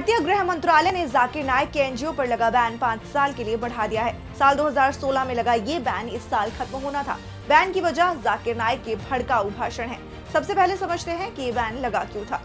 गृह मंत्रालय ने जाकिर नायक के एनजीओ पर लगा बैन पाँच साल के लिए बढ़ा दिया है। साल 2016 में लगा ये बैन इस साल खत्म होना था। बैन की वजह जाकिर नायक के भड़काऊ भाषण है। सबसे पहले समझते हैं कि ये बैन लगा क्यों था।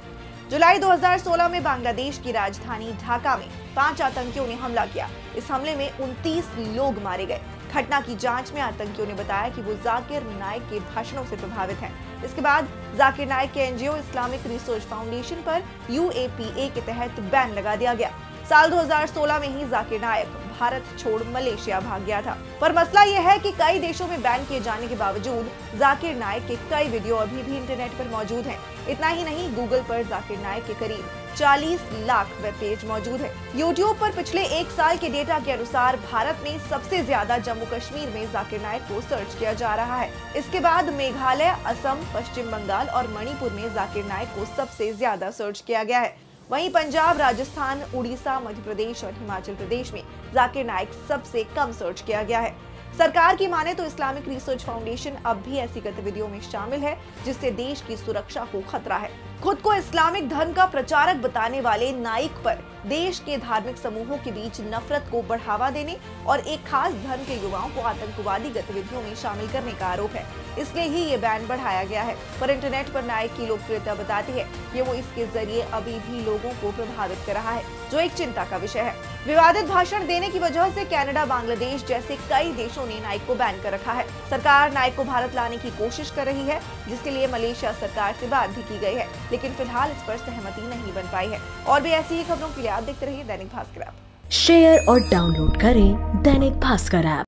जुलाई 2016 में बांग्लादेश की राजधानी ढाका में पाँच आतंकियों ने हमला किया। इस हमले में 29 लोग मारे गए। घटना की जाँच में आतंकियों ने बताया कि वो जाकिर नायक के भाषणों से प्रभावित हैं। इसके बाद जाकिर नायक के एनजीओ इस्लामिक रिसर्च फाउंडेशन पर यूएपीए के तहत बैन लगा दिया गया साल 2016 में ही जाकिर नायक भारत छोड़ मलेशिया भाग गया था पर मसला यह है कि कई देशों में बैन किए जाने के बावजूद जाकिर नायक के कई वीडियो अभी भी इंटरनेट पर मौजूद हैं। इतना ही नहीं गूगल पर जाकिर नायक के करीब 40 लाख वेब पेज मौजूद है। यूट्यूब पर पिछले एक साल के डेटा के अनुसार भारत में सबसे ज़्यादा जम्मू कश्मीर में जाकिर नायक को सर्च किया जा रहा है। इसके बाद मेघालय, असम, पश्चिम बंगाल और मणिपुर में जाकिर नायक को सबसे ज़्यादा सर्च किया गया है। वहीं पंजाब, राजस्थान, उड़ीसा, मध्य प्रदेश और हिमाचल प्रदेश में जाकिर नायक सबसे कम सर्च किया गया है। सरकार की माने तो इस्लामिक रिसर्च फाउंडेशन अब भी ऐसी गतिविधियों में शामिल है, जिससे देश की सुरक्षा को खतरा है। खुद को इस्लामिक धर्म का प्रचारक बताने वाले नाइक पर देश के धार्मिक समूहों के बीच नफरत को बढ़ावा देने और एक खास धर्म के युवाओं को आतंकवादी गतिविधियों में शामिल करने का आरोप है। इसलिए ही ये बैन बढ़ाया गया है, पर इंटरनेट पर नायक की लोकप्रियता बताती है कि वो इसके ज़रिए अभी भी लोगों को प्रभावित कर रहा है, जो एक चिंता का विषय है। विवादित भाषण देने की वजह से कनाडा, बांग्लादेश जैसे कई देशों ने नाइक को बैन कर रखा है। सरकार नाइक को भारत लाने की कोशिश कर रही है, जिसके लिए मलेशिया सरकार से बात भी की गई है, लेकिन फ़िलहाल इस पर सहमति नहीं बन पाई है। और भी ऐसी ही खबरों के लिए आप देखते रहिए दैनिक भास्कर ऐप। शेयर और डाउनलोड करें दैनिक भास्कर ऐप।